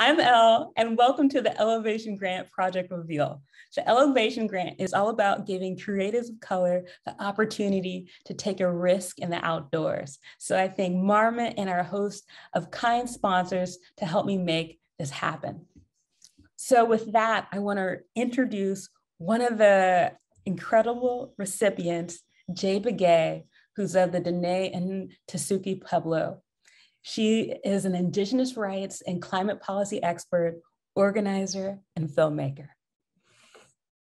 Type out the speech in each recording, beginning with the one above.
I'm Elle, and welcome to the Elevation Grant Project Reveal. The Elevation Grant is all about giving creatives of color the opportunity to take a risk in the outdoors. So I thank Marmot and our host of kind sponsors to help me make this happen. So with that, I want to introduce one of the incredible recipients, Jade Begay, who's of the Dene and Tesuque Pueblo. She is an Indigenous rights and climate policy expert, organizer, and filmmaker.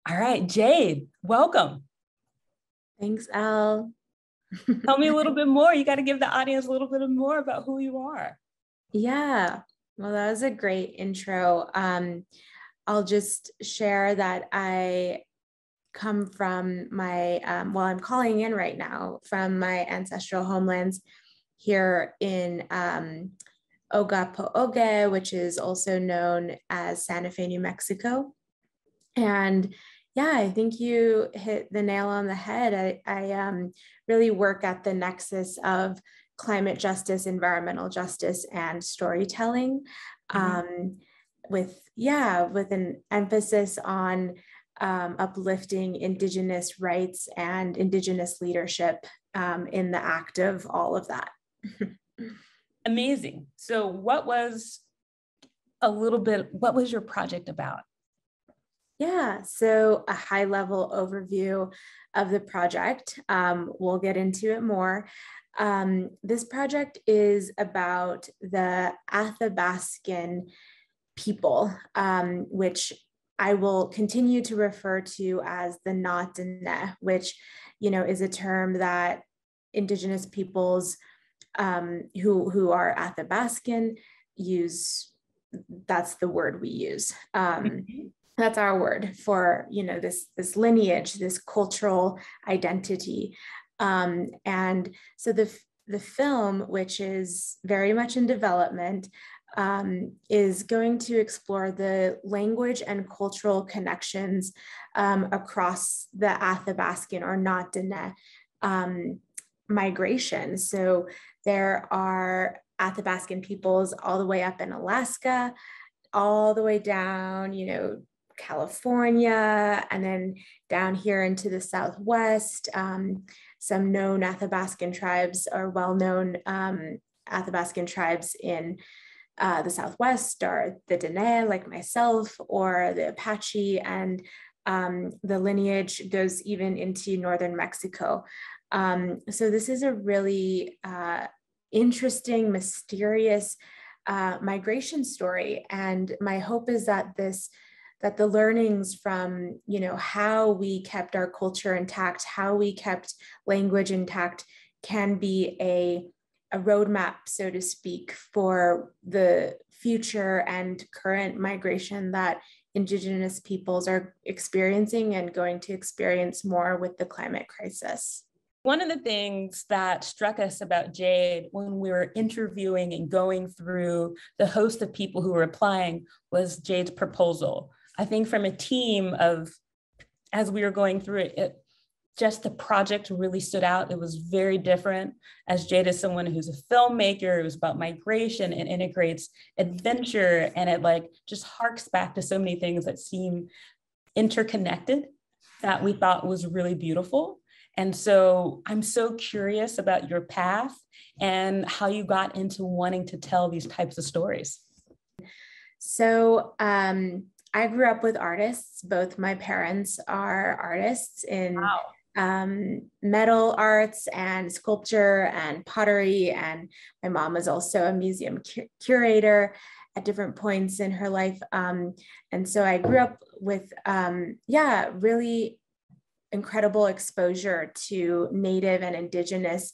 All right, Jade, welcome. Thanks, Al. Tell me a little bit more. You got to give the audience a little bit more about who you are. Yeah, well, that was a great intro. Um, I'll just share that I come from my, um, well, I'm calling in right now from my ancestral homelands here in um, Ogapo'oge, which is also known as Santa Fe, New Mexico. And yeah, I think you hit the nail on the head. I, I um, really work at the nexus of climate justice, environmental justice, and storytelling. Mm-hmm. Um, with yeah, with an emphasis on um, uplifting Indigenous rights and Indigenous leadership um, in the act of all of that. Amazing. So, what was a little bit, what was your project about? Yeah, so a high level overview of the project. Um, we'll get into it more. Um, this project is about the Athabascan people, um, which I will continue to refer to as the Na-Dene, which you know is a term that Indigenous peoples um, who who are Athabascan use. That's the word we use. Um, mm-hmm. That's our word for you know this this lineage, this cultural identity, um, and so the the film, which is very much in development, um, is going to explore the language and cultural connections um, across the Athabascan or Na-Dene um, migration. So there are Athabascan peoples all the way up in Alaska, all the way down, you know, California, and then down here into the Southwest. Um, some known Athabascan tribes are well known um, Athabascan tribes in uh, the Southwest are the Dene, like myself, or the Apache, and um, the lineage goes even into northern Mexico. Um, so this is a really uh, interesting, mysterious uh, migration story, and my hope is that this that the learnings from you know how we kept our culture intact, how we kept language intact, can be a a roadmap, so to speak, for the future and current migration that Indigenous peoples are experiencing and going to experience more with the climate crisis. One of the things that struck us about Jade when we were interviewing and going through the host of people who were applying was Jade's proposal. I think from a team of, as we were going through it, it just the project really stood out. It was very different. As Jade is someone who's a filmmaker, it was about migration and integrates adventure, and it like just harks back to so many things that seem interconnected that we thought was really beautiful. And so I'm so curious about your path and how you got into wanting to tell these types of stories. So um, I grew up with artists. Both my parents are artists in wow um, metal arts and sculpture and pottery. And my mom was also a museum cu- curator at different points in her life. Um, and so I grew up with, um, yeah, really incredible exposure to Native and Indigenous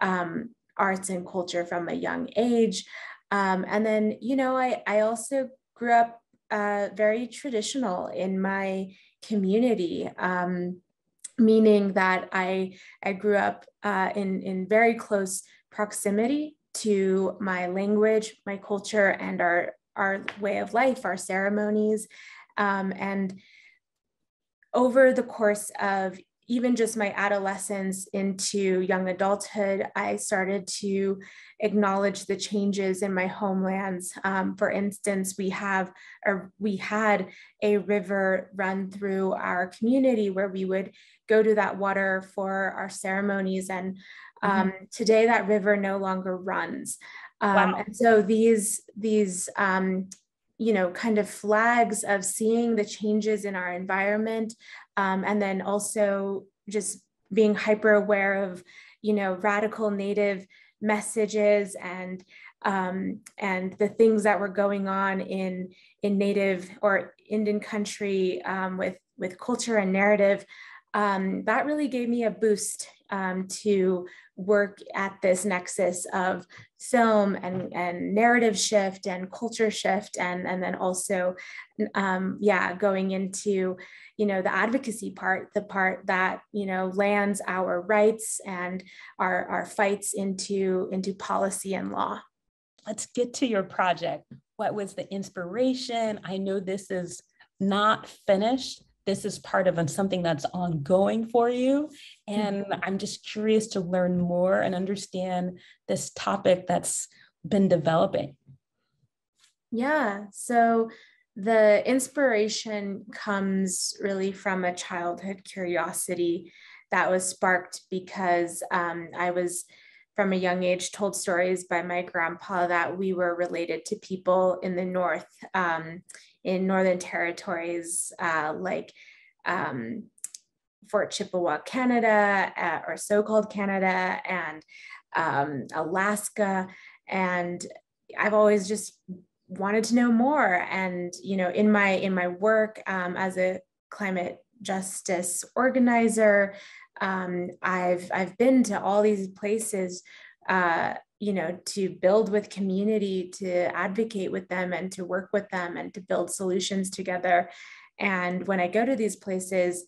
um, arts and culture from a young age. Um, and then, you know, I, I also grew up uh, very traditional in my community. Um, meaning that I, I grew up uh, in, in very close proximity to my language, my culture, and our, our way of life, our ceremonies. Um, and over the course of even just my adolescence into young adulthood, I started to acknowledge the changes in my homelands. Um, for instance, we have or we had a river run through our community where we would go to that water for our ceremonies, and um, mm-hmm. today that river no longer runs. Um, wow. And so these these um, you know kind of flags of seeing the changes in our environment um, and then also just being hyper aware of you know radical native messages and um, and the things that were going on in in native or indian country um, with with culture and narrative um, that really gave me a boost um, to work at this nexus of film and, and narrative shift and culture shift and, and then also um, yeah going into you know the advocacy part the part that you know lands our rights and our, our fights into into policy and law. Let's get to your project. What was the inspiration? I know this is not finished this is part of something that's ongoing for you. And mm-hmm. I'm just curious to learn more and understand this topic that's been developing. Yeah. So the inspiration comes really from a childhood curiosity that was sparked because um, I was from a young age told stories by my grandpa that we were related to people in the north um, in northern territories uh, like um, Fort Chipewyan, Canada, uh, or so-called Canada, and um, Alaska, and I've always just wanted to know more. And you know, in my in my work um, as a climate justice organizer, um, I've I've been to all these places. Uh, you know to build with community to advocate with them and to work with them and to build solutions together. And when i go to these places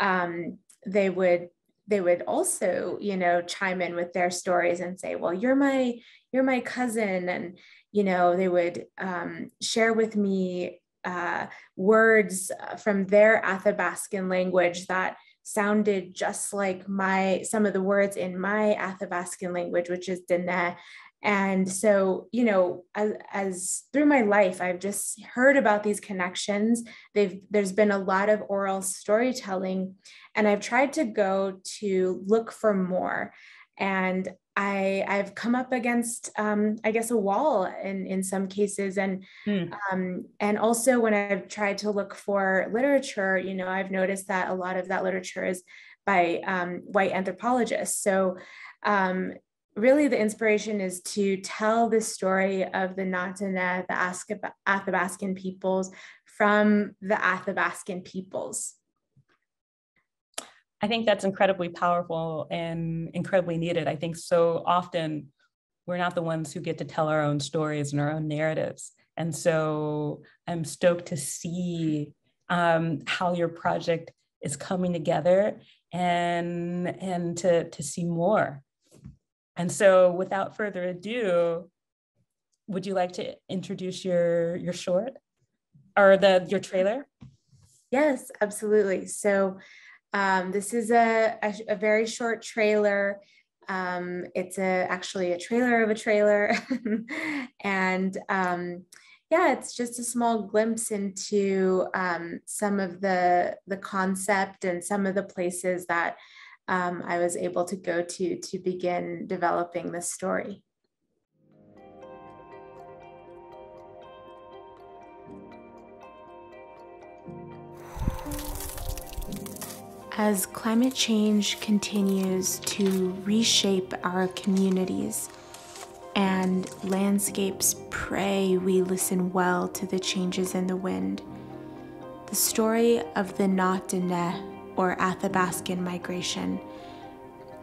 um, they would they would also you know chime in with their stories and say well you're my you're my cousin and you know they would um, share with me uh, words from their athabascan language that sounded just like my some of the words in my Athabascan language, which is Dene. And so, you know, as, as through my life, I've just heard about these connections. They've there's been a lot of oral storytelling, and I've tried to go to look for more. And I, I've come up against, um, I guess, a wall in, in some cases. And, hmm. um, and also when I've tried to look for literature, you know, I've noticed that a lot of that literature is by um, white anthropologists. So um, really the inspiration is to tell the story of the Na-Dene, the Athabascan peoples from the Athabascan peoples. I think that's incredibly powerful and incredibly needed. I think so often we're not the ones who get to tell our own stories and our own narratives. And so I'm stoked to see um, how your project is coming together and and to to see more. And so without further ado, would you like to introduce your your short or the your trailer? Yes, absolutely. So um, this is a, a, a, very short trailer. Um, it's a, actually a trailer of a trailer. and um, yeah, it's just a small glimpse into um, some of the, the concept and some of the places that um, I was able to go to to begin developing this story. As climate change continues to reshape our communities and landscapes pray we listen well to the changes in the wind, the story of the Na-Dene or Athabascan migration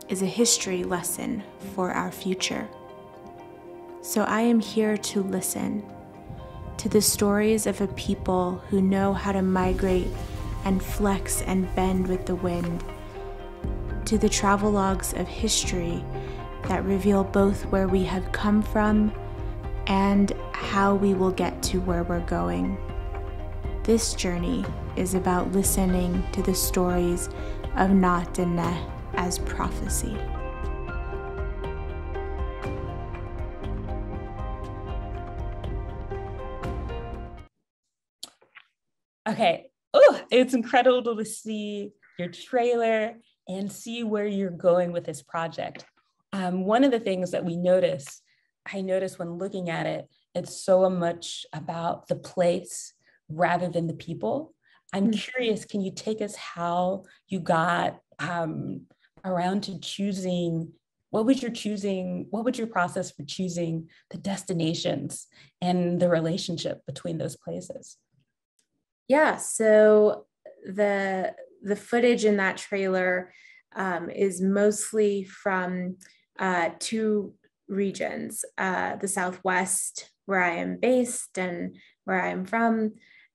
is a history lesson for our future. So I am here to listen to the stories of a people who know how to migrate and flex and bend with the wind, to the travelogues of history that reveal both where we have come from and how we will get to where we're going. This journey is about listening to the stories of Na Dene as prophecy. Okay. Oh, it's incredible to see your trailer and see where you're going with this project. Um, one of the things that we notice, I notice when looking at it, it's so much about the place rather than the people. I'm mm-hmm. curious, can you take us how you got um, around to choosing? What was your choosing? What was your process for choosing the destinations and the relationship between those places? Yeah, so the the footage in that trailer um, is mostly from uh, two regions: uh, the Southwest, where I am based and where I am from,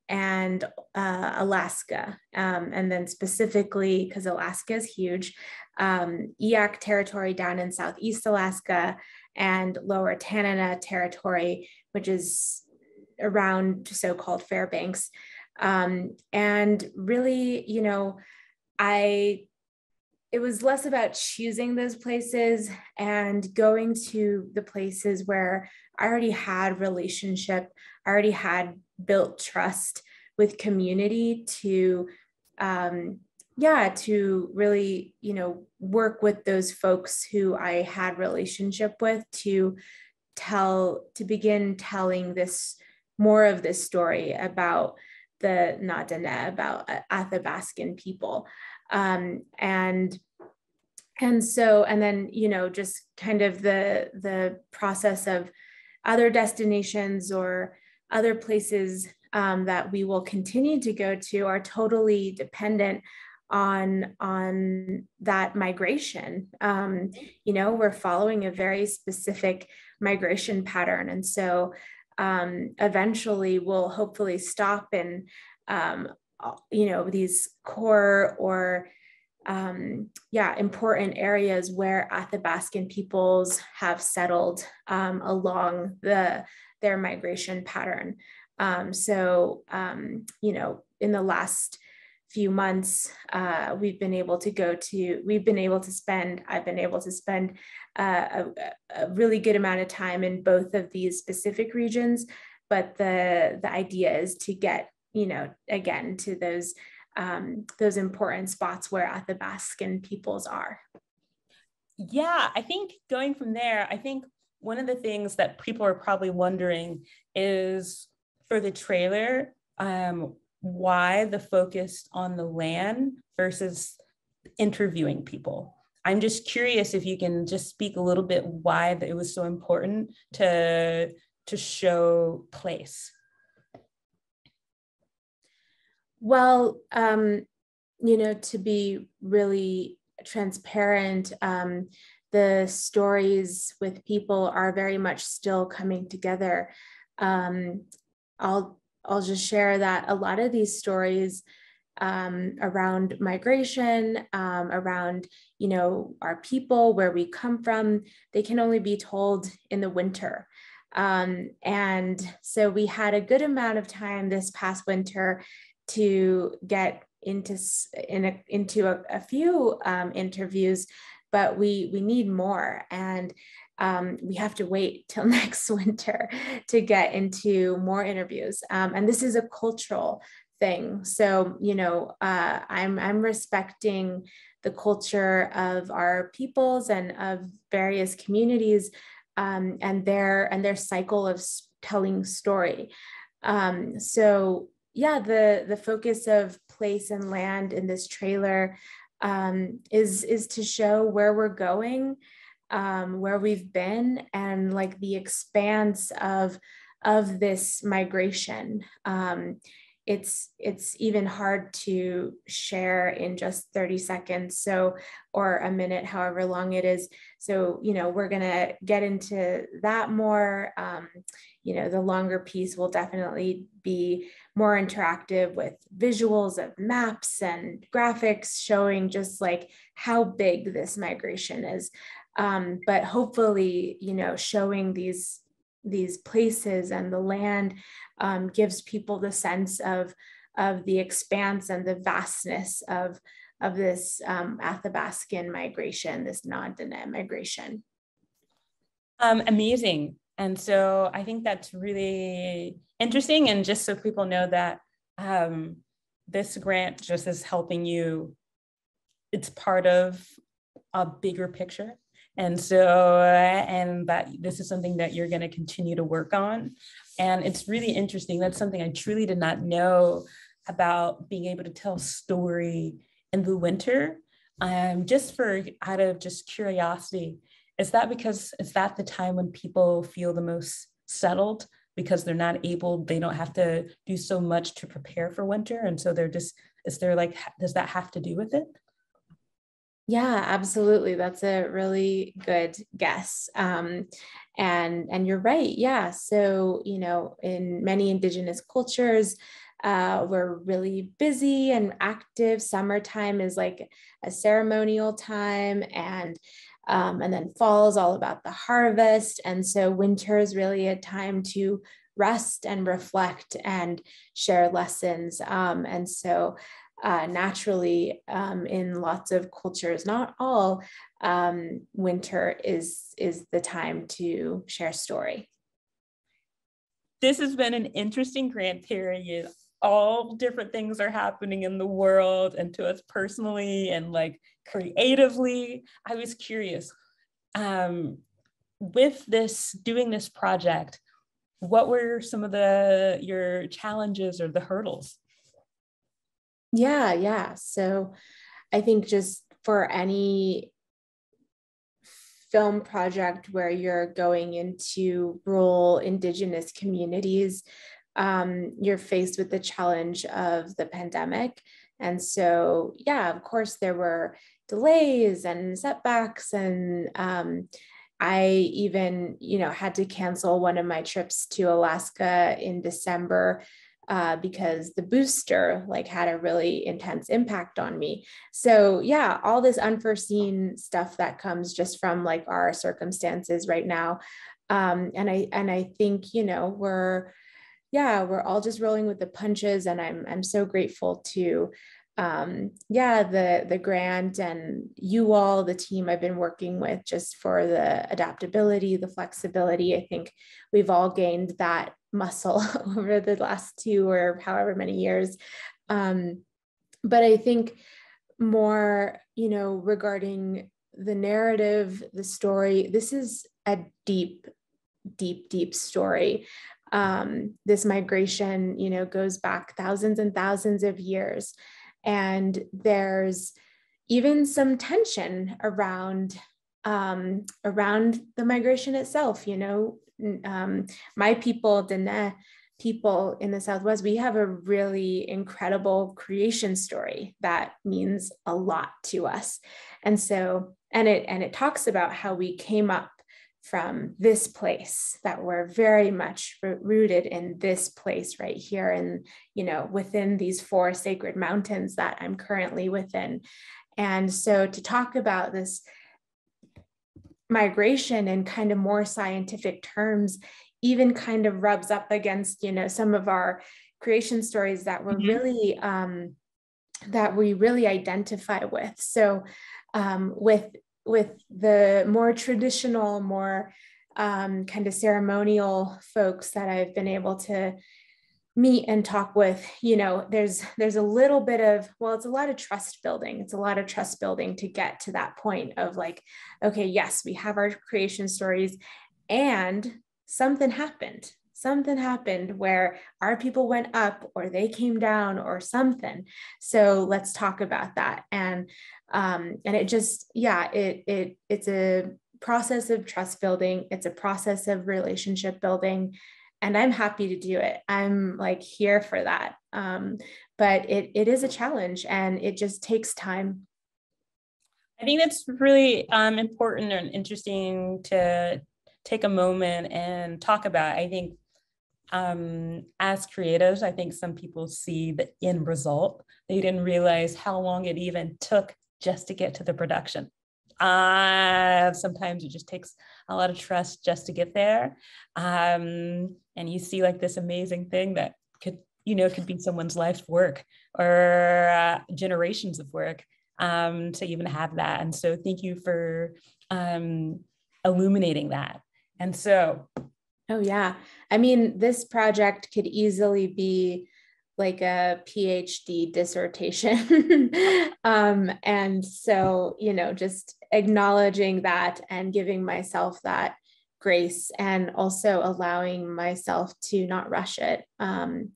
and uh, Alaska. Um, and then specifically, because Alaska is huge, um, territory down in Southeast Alaska and Lower Tanana territory, which is around so called Fairbanks. Um, and really, you know, I it was less about choosing those places and going to the places where I already had relationship, I already had built trust with community to um, yeah to really you know work with those folks who i had relationship with to tell to begin telling this more of this story about the Na Dene about uh, Athabascan people. Um, and and so and then you know just kind of the the process of other destinations or other places um, that we will continue to go to are totally dependent on on that migration um, you know we're following a very specific migration pattern and so um, eventually will hopefully stop in, um, you know, these core or um, yeah, important areas where Athabascan peoples have settled um, along the their migration pattern. Um, so, um, you know, in the last few months, uh, we've been able to go to, we've been able to spend, I've been able to spend a, a, really good amount of time in both of these specific regions. But the, the idea is to get, you know, again, to those, um, those important spots where Athabascan peoples are. Yeah, I think going from there, I think one of the things that people are probably wondering is for the trailer, um, why the focus on the land versus interviewing people. I'm just curious if you can just speak a little bit why that it was so important to to show place. Well, um, you know, to be really transparent, um, the stories with people are very much still coming together. Um, I'll I'll just share that a lot of these stories um, around migration, um, around you know our people, where we come from, they can only be told in the winter. Um, and so we had a good amount of time this past winter to get into in a, into a, a few um, interviews, but we we need more and um, we have to wait till next winter to get into more interviews. Um, and this is a cultural thing. So, you know, uh, I'm, I'm respecting the culture of our peoples and of various communities um, and their and their cycle of telling story. Um, so yeah, the the focus of place and land in this trailer um, is is to show where we're going um, where we've been and like the expanse of of this migration um, it's it's even hard to share in just 30 seconds so or a minute however long it is. So you know we're to get into that more um, you know the longer piece will definitely be more interactive with visuals of maps and graphics showing just like how big this migration is. Um, but hopefully you know showing these these places and the land um, gives people the sense of of the expanse and the vastness of of this um, Athabascan migration, this Na-Dene migration. Um, amazing. And so I think that's really interesting. And just so people know that um, this grant just is helping you, it's part of a bigger picture. And so, and that this is something that you're going to continue to work on. And it's really interesting. That's something I truly did not know about being able to tell story in the winter. Um, just for out of just curiosity, is that because is that the time when people feel the most settled because they're not able, they don't have to do so much to prepare for winter. And so they're just, is there like, does that have to do with it? Yeah, absolutely. That's a really good guess. Um, and and you're right. Yeah. So you know, in many indigenous cultures, uh, we're really busy and active. Summertime is like a ceremonial time, and um, and then fall is all about the harvest. And so winter is really a time to rest and reflect and share lessons. Um, and so uh, naturally um, in lots of cultures, not all, um, winter is is the time to share story. This has been an interesting grant period. All different things are happening in the world and to us personally and like creatively. I was curious um, with this doing this project. What were some of the your challenges or the hurdles? Yeah, yeah. So I think just for any film project where you're going into rural indigenous communities, um, you're faced with the challenge of the pandemic. And so, yeah, of course, there were delays and setbacks and um, I even, you know, had to cancel one of my trips to Alaska in December uh, because the booster like had a really intense impact on me. So yeah, all this unforeseen stuff that comes just from like our circumstances right now. Um, and I and I think you know we're yeah we're all just rolling with the punches, and I'm I'm so grateful to um, yeah, the the grant and you all, the team I've been working with, just for the adaptability, the flexibility. I think we've all gained that muscle over the last two or however many years. Um, but I think more, you know, regarding the narrative, the story, this is a deep, deep, deep story. Um, this migration, you know, goes back thousands and thousands of years. And there's even some tension around um, around the migration itself. You know, um, my people, Dene people in the Southwest, we have a really incredible creation story that means a lot to us. And so, and it and it talks about how we came up from this place that we're very much rooted in this place right here and you know within these four sacred mountains that i'm currently within and so to talk about this migration in kind of more scientific terms even kind of rubs up against you know some of our creation stories that were mm-hmm. really um, that we really identify with so um, with with the more traditional, more um, kind of ceremonial folks that I've been able to meet and talk with you know there's there's a little bit of well it's a lot of trust building. It's a lot of trust building to get to that point of like okay yes we have our creation stories and something happened. Something happened where our people went up or they came down or something. So let's talk about that. And um, and it just yeah it it it's a process of trust building. It's a process of relationship building and i'm happy to do it. I'm like here for that. Um, but it, it is a challenge and it just takes time. I think that's really um, important and interesting to take a moment and talk about. I think um, as creatives i think some people see the end result. They didn't realize how long it even took just to get to the production. Uh, sometimes it just takes a lot of trust just to get there. Um, and you see like this amazing thing that could, you know, could be someone's life's work or uh, generations of work. um, to even have that. And so thank you for um, illuminating that. And so. Oh, yeah. I mean, this project could easily be like a PhD dissertation. um, and so, you know, just acknowledging that and giving myself that grace and also allowing myself to not rush it. Um,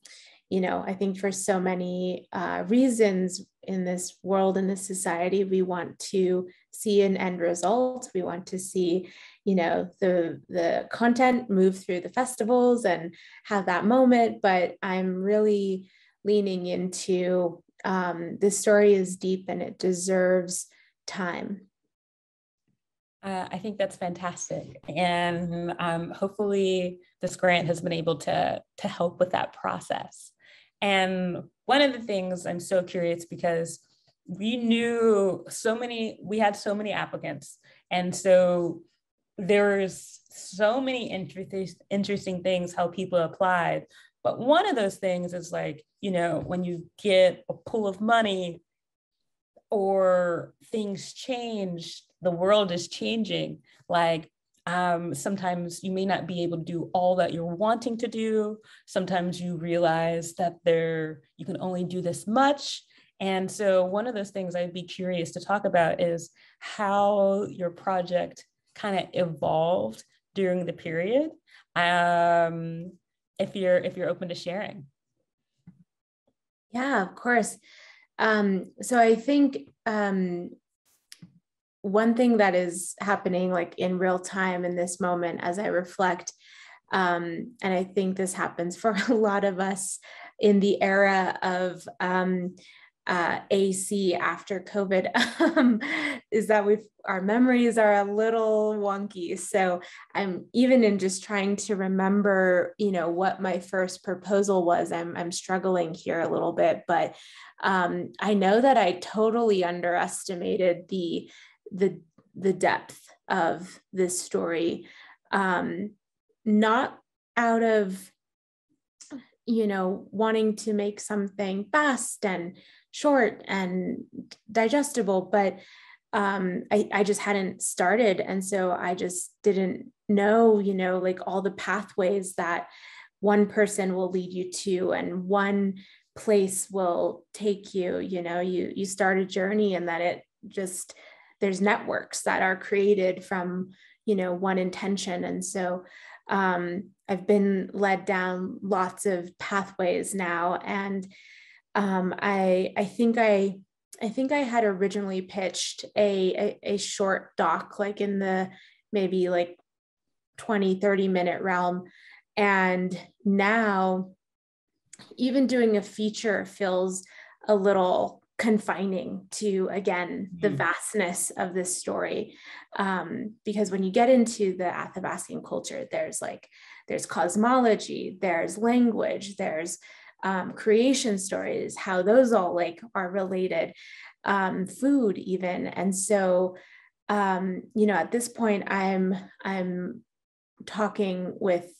you know, I think for so many uh, reasons in this world, in this society, we want to see an end result. We want to see, you know, the the content move through the festivals and have that moment. But I'm really leaning into um, this story is deep and it deserves time. Uh, I think that's fantastic, and um, hopefully this grant has been able to to help with that process. And one of the things I'm so curious because we knew so many, we had so many applicants. And so there's so many interesting, interesting things how people applied. But one of those things is like, you know, when you get a pool of money or things change, the world is changing. Like um, sometimes you may not be able to do all that you're wanting to do. Sometimes you realize that there you can only do this much. And so one of those things I'd be curious to talk about is how your project kind of evolved during the period. Um, if you're if you're open to sharing. Yeah, of course. Um, so I think um, one thing that is happening like in real time in this moment as I reflect, um, and I think this happens for a lot of us in the era of um, uh, AC after COVID um, is that we've our memories are a little wonky. So I'm even in just trying to remember, you know, what my first proposal was. I'm I'm struggling here a little bit, but um, I know that I totally underestimated the the the depth of this story um not out of you know wanting to make something fast and short and digestible but um I, I just hadn't started. And so i just didn't know you know like all the pathways that one person will lead you to and one place will take you. You know you you start a journey and that it just there's networks that are created from you know one intention. And so um, i've been led down lots of pathways now. And um, i i think i i think i had originally pitched a, a, a short doc like in the maybe like 20 30 minute realm. And now even doing a feature feels a little confining to again the mm-hmm. vastness of this story um, because when you get into the athabascan culture there's like there's cosmology there's language there's um, creation stories how those all like are related um, food even and so um, you know at this point i'm i'm talking with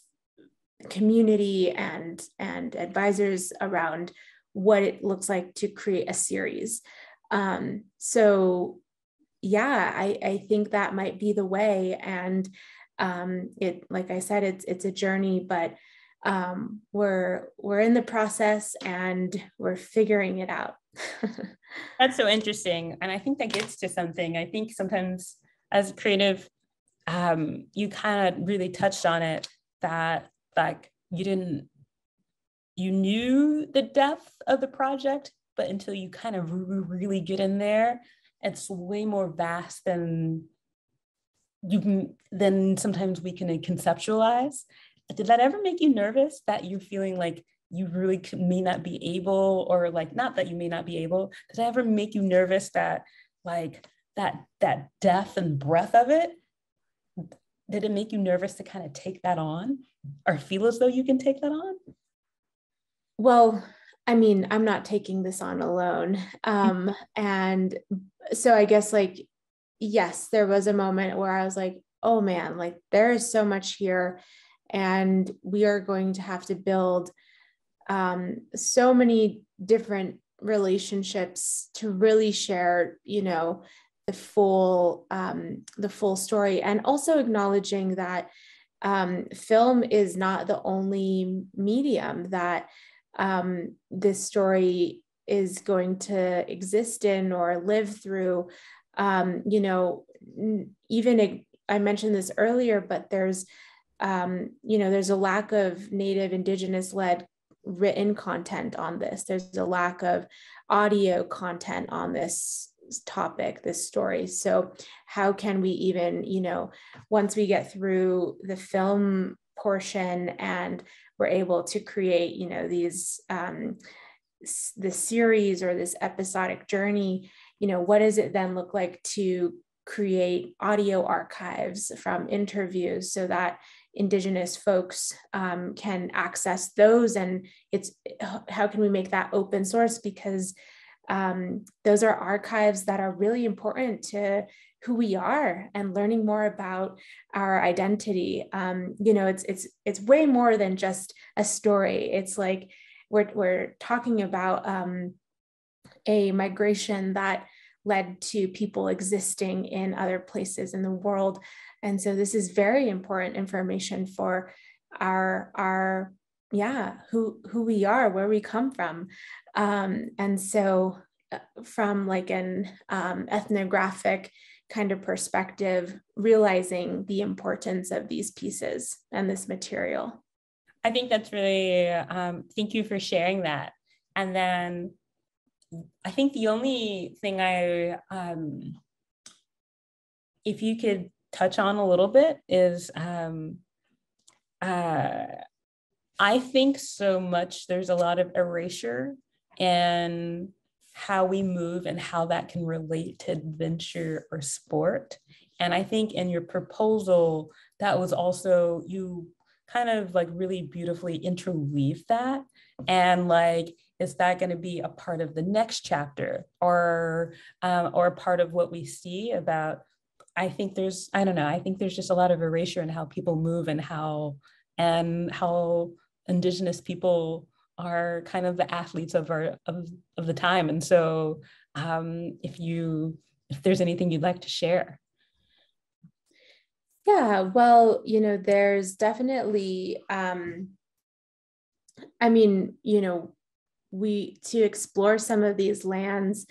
community and and advisors around what it looks like to create a series. Um, so yeah, I, I think that might be the way. And um, it, like I said, it's it's a journey, but um, we're we're in the process and we're figuring it out. That's so interesting, and I think that gets to something. I think sometimes as creative, um, you kind of really touched on it that like you didn't you knew the depth of the project, but until you kind of really get in there, it's way more vast than you can than sometimes we can conceptualize. Did that ever make you nervous that you're feeling like you really may not be able, or like not that you may not be able? Did that ever make you nervous that like that that depth and breadth of it? Did it make you nervous to kind of take that on or feel as though you can take that on? Well i mean i'm not taking this on alone. Um and so i guess like yes there was a moment where i was like oh man like there is so much here and we are going to have to build um so many different relationships to really share, you know, the full um, the full story, and also acknowledging that um, film is not the only medium that um, this story is going to exist in or live through. Um, you know, even I mentioned this earlier, but there's um, you know there's a lack of Native Indigenous led written content on this. There's a lack of audio content on this topic this story so how can we even you know once we get through the film portion and we're able to create you know these um the series or this episodic journey you know what does it then look like to create audio archives from interviews so that indigenous folks um, can access those? And it's how can we make that open source? Because um, those are archives that are really important to who we are and learning more about our identity. Um, you know it's it's it's way more than just a story. It's like we're, we're talking about um, a migration that led to people existing in other places in the world. And so this is very important information for our our yeah who who we are where we come from. Um, and so uh, from like an um, ethnographic kind of perspective realizing the importance of these pieces and this material. I think that's really um, thank you for sharing that. And then i think the only thing i um, if you could touch on a little bit is um, uh, I think so much there's a lot of erasure and how we move and how that can relate to adventure or sport. And I think in your proposal, that was also, you kind of like really beautifully interweave that. And like, is that going to be a part of the next chapter or, um, or part of what we see about I think there's, I don't know, I think there's just a lot of erasure in how people move and how, and how indigenous people are kind of the athletes of our, of, of the time. And so um, if you, if there's anything you'd like to share. Yeah, well, you know, there's definitely, um, I mean, you know, we to explore some of these lands,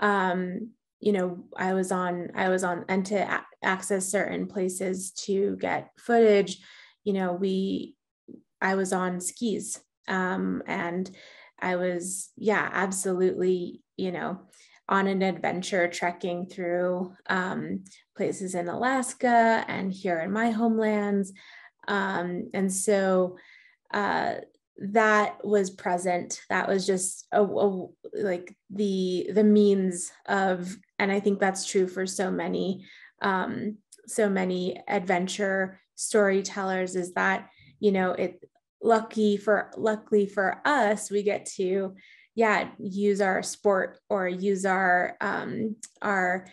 um, you know i was on i was on and to a- access certain places to get footage you know we i was on skis um, and i was yeah absolutely you know on an adventure trekking through um, places in alaska and here in my homelands. Um, and so uh, that was present. That was just a, a, like the the means of and i think that's true for so many um so many adventure storytellers is that you know it lucky for luckily for us we get to yeah use our sport or use our um our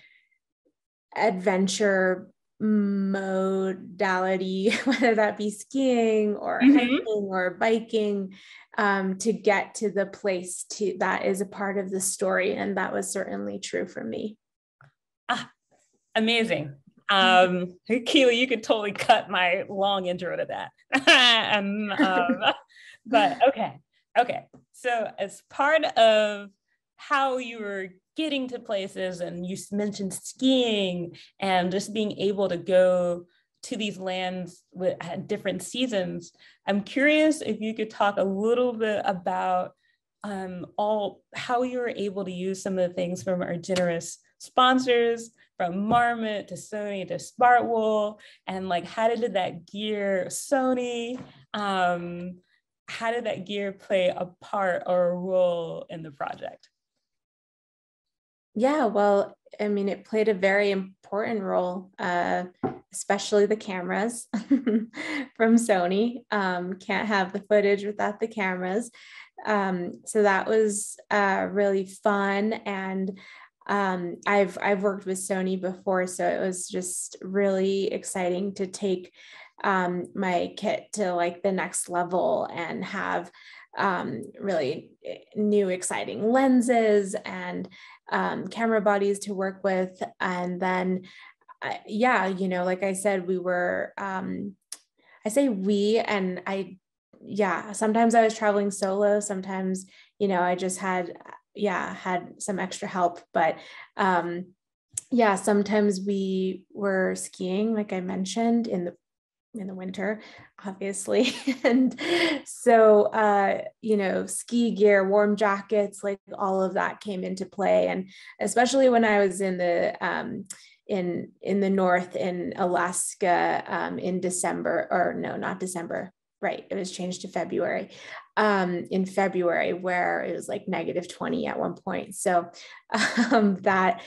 adventure modality, whether that be skiing or mm-hmm. hiking or biking, um, to get to the place to that is a part of the story. And that was certainly true for me. Ah, amazing. Um, Keely, you could totally cut my long intro to that. um, um, but okay, okay. So as part of how you were getting to places and you mentioned skiing and just being able to go to these lands with at different seasons i'm curious if you could talk a little bit about um, all how you were able to use some of the things from our generous sponsors from marmot to sony to Smartwool and like how did that gear sony um, how did that gear play a part or a role in the project yeah, well, I mean, it played a very important role, uh, especially the cameras from Sony. Um, can't have the footage without the cameras. Um, so that was uh, really fun. And um, I've I've worked with Sony before, so it was just really exciting to take um, my kit to like the next level and have um, really eh, new, exciting lenses and um, camera bodies to work with. And then, uh, yeah, you know, like I said, we were, um, I say we, and I, yeah, sometimes I was traveling solo, sometimes, you know, I just had, yeah, had some extra help, but, um, yeah, sometimes we were skiing, like I mentioned, in the in the winter, obviously. and so, uh, you know, ski gear, warm jackets, like all of that came into play. And especially when I was in the, um, in, in the North in Alaska um, in December, or no, not December, right. It was changed to February um, in February where it was like negative 20 at one point. So um, that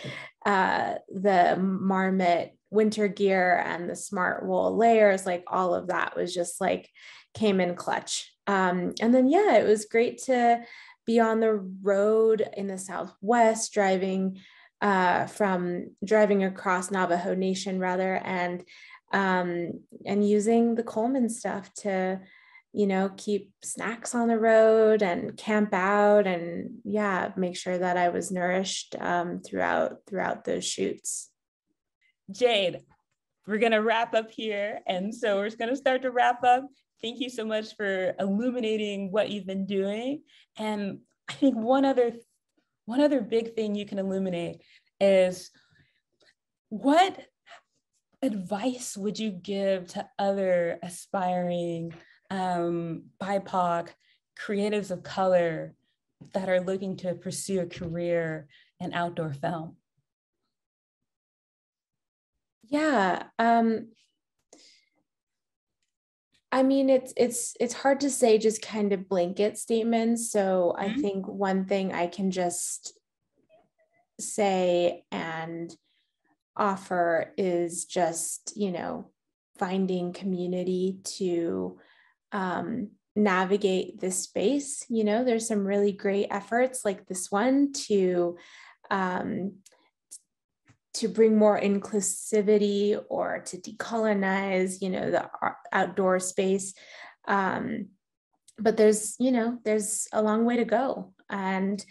uh, the marmot winter gear and the Smartwool layers, like all of that was just like came in clutch. Um, and then, yeah, it was great to be on the road in the Southwest, driving uh, from driving across Navajo Nation rather, and um, and using the Coleman stuff to, you know, keep snacks on the road and camp out, and yeah, make sure that I was nourished um, throughout throughout those shoots. Jade, we're going to wrap up here. And so we're just going to start to wrap up. Thank you so much for illuminating what you've been doing. And I think one other one other big thing you can illuminate is what advice would you give to other aspiring um, BIPOC creatives of color that are looking to pursue a career in outdoor film? Yeah. Um, I mean, it's it's it's hard to say just kind of blanket statements. So mm-hmm. I think one thing I can just say and offer is just you know finding community to um, navigate this space. You know, there's some really great efforts like this one to um, to bring more inclusivity or to decolonize, you know, the outdoor space. Um, but there's, you know, there's a long way to go. And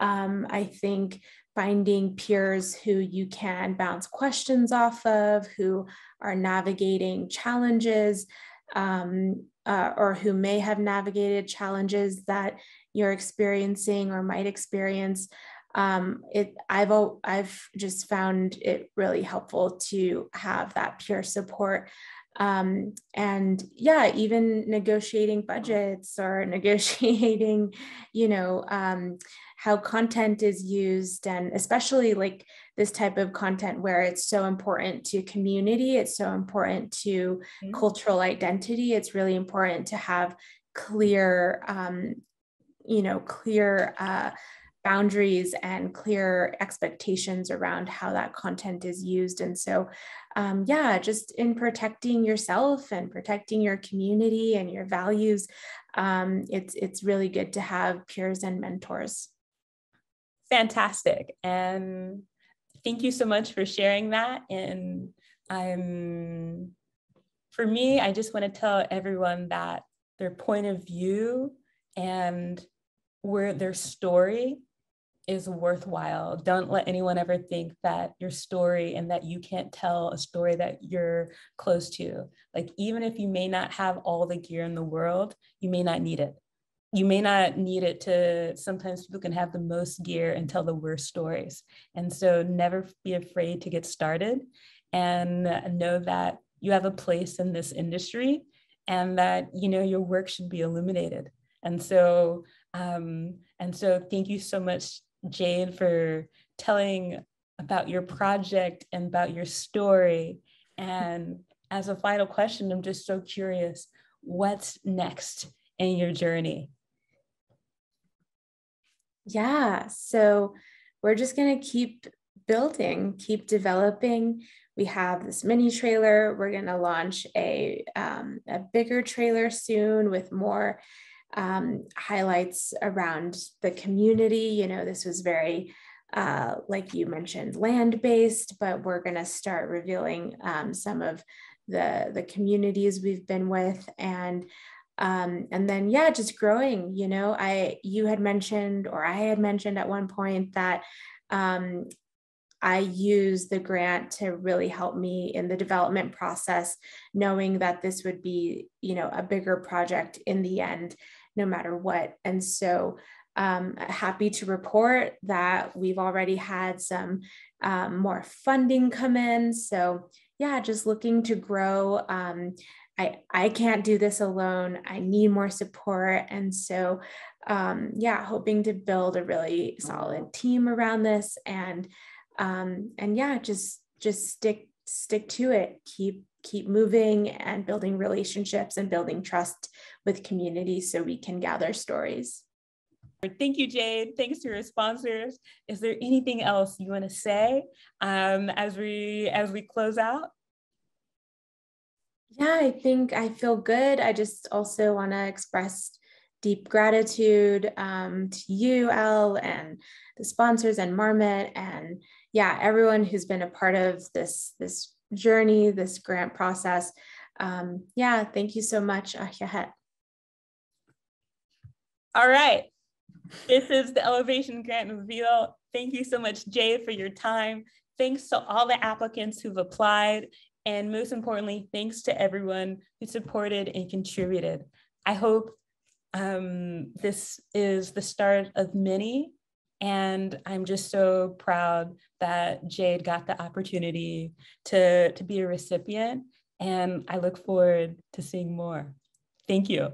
um, I think finding peers who you can bounce questions off of, who are navigating challenges, um, uh, or who may have navigated challenges that you're experiencing or might experience um, it I've I've just found it really helpful to have that peer support. Um, and yeah, even negotiating budgets or negotiating, you know, um, how content is used, and especially like this type of content where it's so important to community, it's so important to mm-hmm. cultural identity. It's really important to have clear, um, you know, clear. Uh, boundaries and clear expectations around how that content is used. And so, um, yeah, just in protecting yourself and protecting your community and your values, um, it's it's really good to have peers and mentors. Fantastic, and thank you so much for sharing that. And I'm, for me, I just want to tell everyone that their point of view and where their story is worthwhile. Don't let anyone ever think that your story and that you can't tell a story that you're close to. Like, even if you may not have all the gear in the world, you may not need it. You may not need it to, sometimes people can have the most gear and tell the worst stories. And so, never be afraid to get started and know that you have a place in this industry and that, you know, your work should be illuminated. And so, um, and so thank you so much Jade, for telling about your project and about your story. And as a final question, I'm just so curious what's next in your journey? Yeah, so we're just going to keep building, keep developing. We have this mini trailer. We're going to launch a, um, a bigger trailer soon with more um, highlights around the community. You know, this was very, uh, like you mentioned, land based, but we're going to start revealing um, some of the, the communities we've been with. And um, and then yeah just growing you know i you had mentioned or i had mentioned at one point that um, i use the grant to really help me in the development process knowing that this would be you know a bigger project in the end no matter what and so um, happy to report that we've already had some um, more funding come in so yeah just looking to grow um, I, I can't do this alone. I need more support. And so, um, yeah, hoping to build a really solid team around this and, um, and yeah, just, just stick, stick to it. Keep, keep moving and building relationships and building trust with communities so we can gather stories. Thank you, Jade. Thanks to your sponsors. Is there anything else you want to say um, as we as we close out? Yeah, I think I feel good. I just also want to express deep gratitude um, to you, Elle, and the sponsors and Marmot, and yeah, everyone who's been a part of this this journey, this grant process. Um, yeah, thank you so much. All right. This is the Elevation Grant Reveal. Thank you so much, Jay, for your time. Thanks to all the applicants who've applied and most importantly, thanks to everyone who supported and contributed. I hope um, this is the start of many. And I'm just so proud that Jade got the opportunity to, to be a recipient. And I look forward to seeing more. Thank you.